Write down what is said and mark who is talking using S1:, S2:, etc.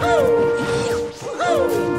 S1: Oh!